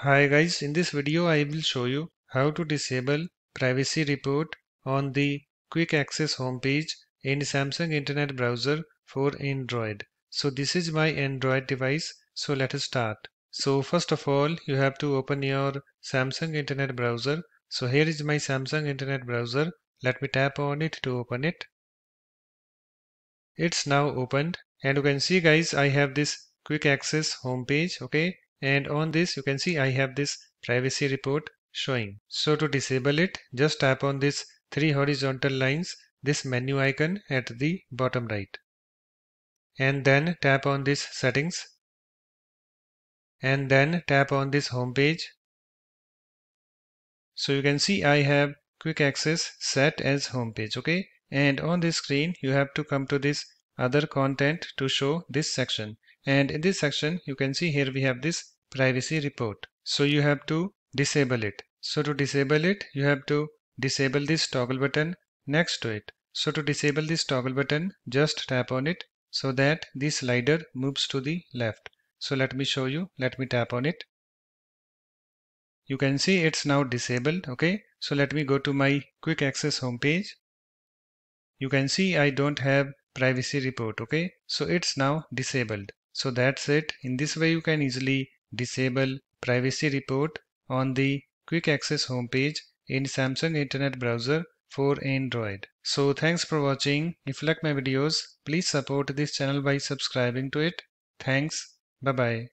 Hi guys, in this video I will show you how to disable privacy report on the quick access homepage in Samsung Internet Browser for Android. So this is my Android device. So let us start. So first of all, you have to open your Samsung Internet Browser. So here is my Samsung Internet Browser. Let me tap on it to open it. It's now opened and you can see guys, I have this quick access homepage. Okay and on this you can see I have this privacy report showing. So to disable it just tap on this three horizontal lines this menu icon at the bottom right and then tap on this settings and then tap on this home page. So you can see I have quick access set as home page okay and on this screen you have to come to this other content to show this section and in this section you can see here we have this privacy report. So you have to disable it. So to disable it you have to disable this toggle button next to it. So to disable this toggle button just tap on it so that the slider moves to the left. So let me show you. Let me tap on it. You can see it's now disabled okay? So let me go to my quick access home page. You can see I don't have privacy report okay? So it's now disabled. So that's it. In this way you can easily disable privacy report on the quick access homepage in Samsung Internet Browser for Android. So thanks for watching. If you like my videos, please support this channel by subscribing to it. Thanks. Bye bye.